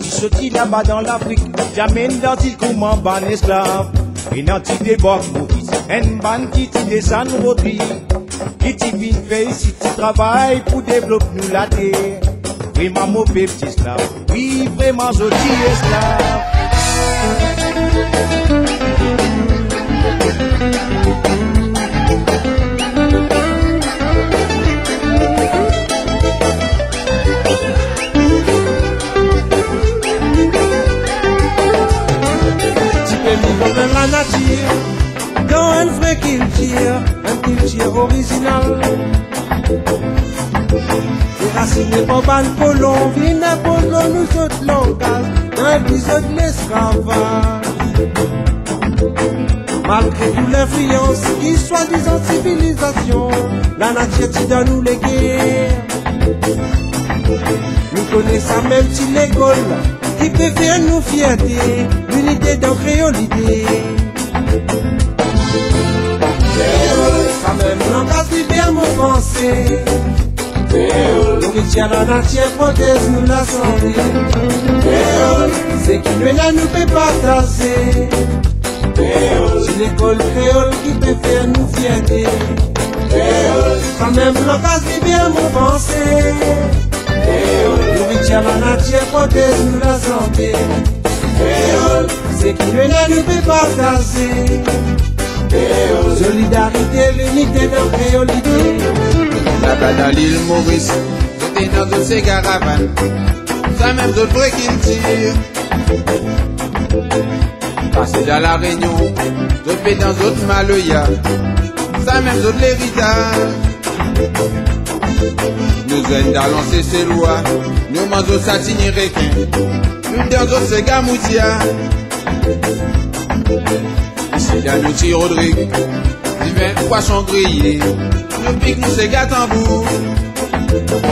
Ce qui là-bas dans l'Afrique, j'amène dans il comme un ban esclave. Et dans il débarque Maurice, un ban qui t'y descend rodri. Qui t'y vient faire ici, tu travailles pour développer nous la terre. Vraiment mauvais petit esclave, oui vraiment joli esclave. Nature, dans un vrai culture, un culture original. Des bobanes polon, viennent à polon, nous autres langage, dans l'épisode de l'esclavage. Malgré toute l'influence qui soi-disant civilisation, la nature qui donne nous les Nous connaissons même si Gaules qui peut faire nous fierté, l'unité dans créolité. Ça même langage libère mon pensée. Nourriture la nature protège nous la santé. C'est qui nous là nous peut partager. C'est l'école créole qui peut faire nous fierté. Ça même langage libère mon pensée. La nature protège nous la santé. C'est qui là nous peut partager. Solidarité, l'unité dans créolité. Là-bas dans l'île Maurice, c'était dans toutes ces caravanes. Ça même d'autres vrais qui me tirent. Passer dans la Réunion, d'autres dans d'autres Maloya. Ça même d'autres l'héritage. Nous lancer ces lois. Nous mangeons satini requin. Nous dans d'autres c'est gamoutia. Ici dans nous tire Rodrigue. Divin poisson grillé. Nous pique nous c'est gâte-en-bout. Ça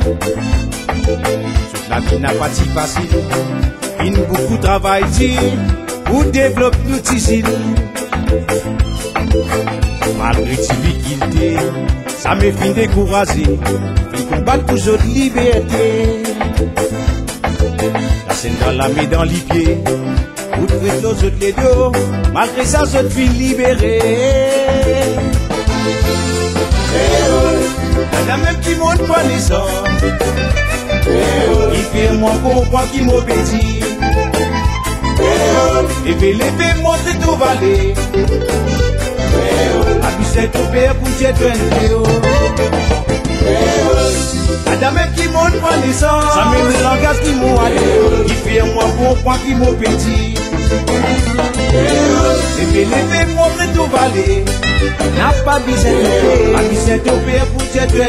Toute la vie n'a pas si facile. Il nous beaucoup travail pour développer notre île. Malgré difficulté, ça me fait décourager. Il combat toujours de liberté. La scène dans la main dans les pieds. Pour trouver nos autres les dos. Malgré ça, je suis libéré. Hey, oh. La menm ki moun pa nizan I fe mwen konpwa ki mou peti E pe le pe mwen te tou vale A pi se tou pe pou tje twen yo. La menm ki moun pa nizan Sa menm langas ki mou ale I fe mwen konpwa ki mou peti E pe le pe mwen te tou vale Na pa bi se tou pe Puxa teu pé, puxa tua